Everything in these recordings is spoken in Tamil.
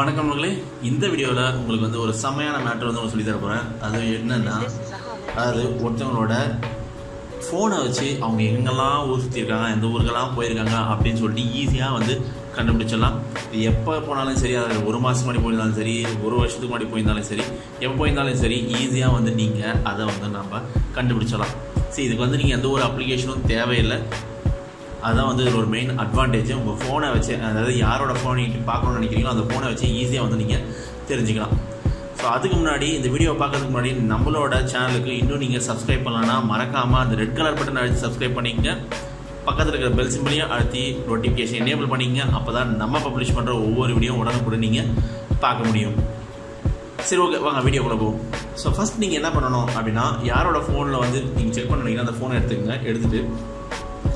வணக்கம் மகளே இந்த வீடியோவில் உங்களுக்கு வந்து ஒரு செம்மையான மேட்ரு வந்து உங்களுக்கு சொல்லித்தர போகிறேன் அது என்னென்னா அதாவது ஒருத்தவங்களோட ஃபோனை வச்சு அவங்க எங்கெல்லாம் ஊர் சுற்றிருக்காங்க எந்த ஊருக்கெல்லாம் போயிருக்காங்க அப்படின்னு சொல்லிட்டு ஈஸியாக வந்து கண்டுபிடிச்சிடலாம். இது எப்போ போனாலும் சரி அது ஒரு மாதம் முன்னாடி போயிருந்தாலும் சரி ஒரு வருஷத்துக்கு முன்னாடி போயிருந்தாலும் சரி எப்போ போயிருந்தாலும் சரி ஈஸியாக வந்து நீங்கள் அதை வந்து நம்ம கண்டுபிடிச்சிடலாம். சரி இதுக்கு வந்து நீங்கள் எந்த ஒரு அப்ளிகேஷனும் தேவையில்லை. அதுதான் வந்து ஒரு மெயின் அட்வான்டேஜ் உங்கள் ஃபோனை வச்சு அதாவது யாரோட ஃபோனை பார்க்கணும்னு நினைக்கிறீங்களோ அந்த ஃபோனை வச்சு ஈஸியாக வந்து நீங்கள் தெரிஞ்சுக்கலாம். ஸோ அதுக்கு முன்னாடி இந்த வீடியோ பார்க்கறதுக்கு முன்னாடி நம்மளோட சேனலுக்கு இன்னும் நீங்கள் சப்ஸ்கிரைப் பண்ணலன்னா மறக்காமல் அந்த ரெட் கலர் பட்டன் அழுத்தி சப்ஸ்கிரைப் பண்ணிங்க பக்கத்தில் இருக்கிற பெல் சிம்பிளையும் அழுத்தி நோட்டிஃபிகேஷன் எனேபிள் பண்ணிங்க அப்போ தான் நம்ம பப்ளிஷ் பண்ணுற ஒவ்வொரு வீடியோ உடனுக்குடன் நீங்கள் பார்க்க முடியும். சரி ஓகே வாங்க வீடியோக்குள்ளே போவோம். ஸோ ஃபஸ்ட் நீங்கள் என்ன பண்ணணும் அப்படின்னா யாரோட ஃபோனில் வந்து நீங்கள் செக் பண்ணீங்கன்னா அந்த ஃபோனை எடுத்துக்கங்க எடுத்துகிட்டு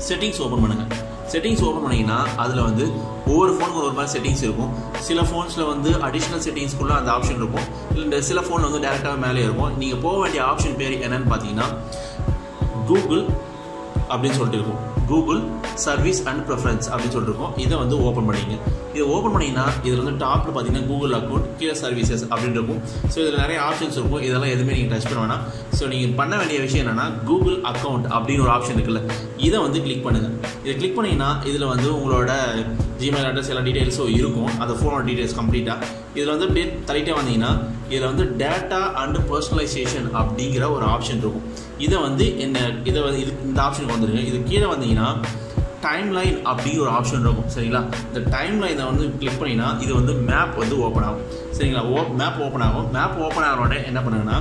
செட்டிங்ஸ் ஓப்பன் பண்ணுங்கள் செட்டிங்ஸ் ஓப்பன் பண்ணிங்கன்னா அதில் வந்து ஒவ்வொரு ஃபோனுக்கு ஒரு மாதிரி செட்டிங்ஸ் இருக்கும். சில ஃபோன்ஸில் வந்து அடிஷ்னல் செட்டிங்ஸ்க்குள்ளே அந்த ஆப்ஷன் இருக்கும். இல்லை சில ஃபோன் வந்து டேரெக்டாக மேலே இருக்கும். நீங்கள் போக வேண்டிய ஆப்ஷன் பேர் என்னென்னு பார்த்தீங்கன்னா கூகுள் அப்படின்னு சொல்லிட்டு இருக்கும். கூகுள் சர்வீஸ் அண்ட் ப்ரிஃபரன்ஸ் அப்படின்னு சொல்லிட்டு இருக்கும் இதை வந்து ஓப்பன் பண்ணிங்க. இதை ஓப்பன் பண்ணிங்கன்னா இதில் வந்து டாப்பில் பார்த்தீங்கன்னா கூகுள் அக்கௌண்ட் கீழே சர்வீசஸ் அப்படின்னு இருக்கும். ஸோ இதில் நிறைய ஆப்ஷன்ஸ் இருக்கும். இதெல்லாம் எதுவுமே நீங்கள் டச் பண்ண வேணாம். ஸோ நீங்கள் பண்ண வேண்டிய விஷயம் என்னென்னா கூகுள் அக்கௌண்ட் அப்படின்னு ஒரு ஆப்ஷன் இருக்குல்ல. இதை வந்து கிளிக் பண்ணுங்கள் இதை கிளிக் பண்ணிங்கன்னா இதில் வந்து உங்களோட ஜிமெயில் அட்ரஸ் எல்லா டீட்டெயில்ஸும் இருக்கும். அந்த ஃபோனோட டீட்டெயில்ஸ் கம்ப்ளீட்டாக இதில் வந்து அப்படியே தள்ளிட்டே வந்தீங்கன்னா இதில் வந்து டேட்டா அண்ட் பர்சனலைசேஷன் அப்படிங்கிற ஒரு ஆப்ஷன் இருக்கும். இதை வந்து என்ன இதை வந்து இது இந்த ஆப்ஷனுக்கு வந்துருங்க. இது கீழே வந்தீங்கன்னா டைம் லைன் அப்படிங்கிற ஒரு ஆப்ஷன் இருக்கும். சரிங்களா? இந்த டைம் லைனை வந்து கிளிக் பண்ணிங்கன்னா இது வந்து மேப் வந்து ஓப்பன் ஆகும். சரிங்களா? ஓ மேப் ஓப்பன் ஆகும். மேப் ஓப்பன் ஆகிறோட என்ன பண்ணுங்கன்னா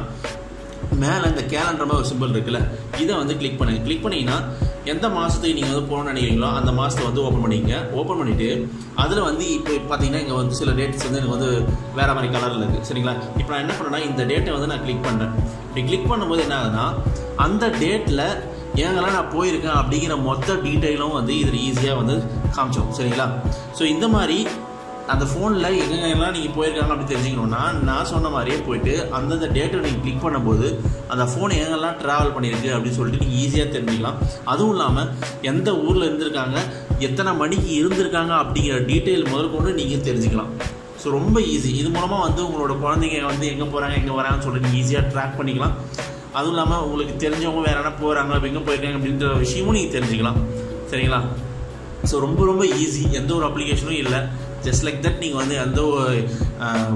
மேலே இந்த கேலண்டர் மாதிரி ஒரு சிம்பிள் இருக்குல்ல இதை வந்து கிளிக் பண்ணுங்க. கிளிக் பண்ணிங்கன்னா எந்த மாதத்துக்கு நீங்கள் வந்து போகணும்னு நினைக்கிறீங்களோ அந்த மாதத்தை வந்து ஓப்பன் பண்ணிங்க ஓப்பன் பண்ணிவிட்டு அதில் வந்து இப்போ பார்த்தீங்கன்னா இங்கே வந்து சில டேட்ஸ் வந்து எனக்கு வந்து வேறு மாதிரி கலரில் இருக்குது சரிங்களா? இப்போ நான் என்ன பண்ணேன்னா இந்த டேட்டை வந்து நான் கிளிக் பண்ணுறேன் இப்படி கிளிக் பண்ணும்போது என்ன ஆகுதுன்னா அந்த டேட்டில் ஏங்கெல்லாம் நான் போயிருக்கேன் அப்படிங்கிற மொத்த டீட்டெயிலும் வந்து இதில் ஈஸியாக வந்து காமிச்சோம் சரிங்களா? ஸோ இந்த மாதிரி அந்த ஃபோனில் எங்கெங்கெல்லாம் நீங்கள் போயிருக்காங்க அப்படி தெரிஞ்சுக்கணுன்னா நான் சொன்ன மாதிரியே போயிட்டு அந்தந்த டேட்டை நீங்கள் கிளிக் பண்ணும்போது அந்த ஃபோன் எங்கெல்லாம் ட்ராவல் பண்ணியிருக்கு அப்படின்னு சொல்லிட்டு நீங்கள் ஈஸியாக தெரிஞ்சுக்கலாம். அதுவும் இல்லாமல் எந்த ஊரில் இருந்திருக்காங்க எத்தனை மணிக்கு இருந்திருக்காங்க அப்படிங்கிற டீட்டெயில் முதற்கொண்டு நீங்கள் தெரிஞ்சுக்கலாம். ஸோ ரொம்ப ஈஸி இது மூலமாக வந்து உங்களோட குழந்தைங்க வந்து எங்கே போகிறாங்க எங்கே வராங்கன்னு சொல்லிட்டு நீங்கள் ஈஸியாக ட்ராக் பண்ணிக்கலாம். அதுவும் இல்லாமல் உங்களுக்கு தெரிஞ்சவங்க வேறு என்ன போகிறாங்க எங்கே போயிருக்காங்க அப்படின்ற விஷயமும் நீங்கள் தெரிஞ்சுக்கலாம். சரிங்களா? ஸோ ரொம்ப ரொம்ப ஈஸி எந்த ஒரு அப்ளிகேஷனும் இல்லை. ஜஸ்ட் லைக் தட் நீங்கள் வந்து எந்த ஒரு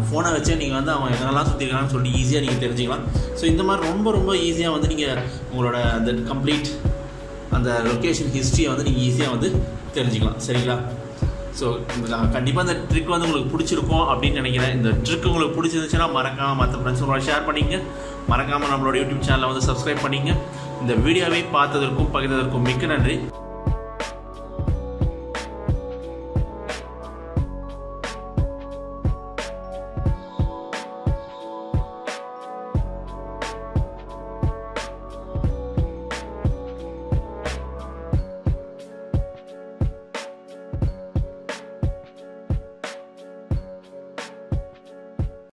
ஃபோனை வச்சே நீங்கள் வந்து அவங்க எங்கெல்லாம் சுற்றிருக்காங்கன்னு சொல்லி ஈஸியாக நீங்கள் தெரிஞ்சுக்கலாம். ஸோ இந்த மாதிரி ரொம்ப ரொம்ப ஈஸியாக வந்து நீங்கள் உங்களோட அந்த கம்ப்ளீட் அந்த லொக்கேஷன் ஹிஸ்ட்ரியை வந்து நீங்கள் ஈஸியாக வந்து தெரிஞ்சுக்கலாம். சரிங்களா? ஸோ கண்டிப்பாக இந்த ட்ரிக் வந்து உங்களுக்கு பிடிச்சிருக்கும் அப்படின்னு நினைக்கிறேன். இந்த ட்ரிக் உங்களுக்கு பிடிச்சிருந்துச்சுன்னா மறக்காமல் மற்ற ஃப்ரெண்ட்ஸுங்களோட ஷேர் பண்ணிங்க மறக்காமல் நம்மளோட யூடியூப் சேனலை வந்து சப்ஸ்கிரைப் பண்ணிங்க இந்த வீடியோவை பார்த்ததற்கும் பகிர்ந்ததற்கும் மிக்க நன்றி.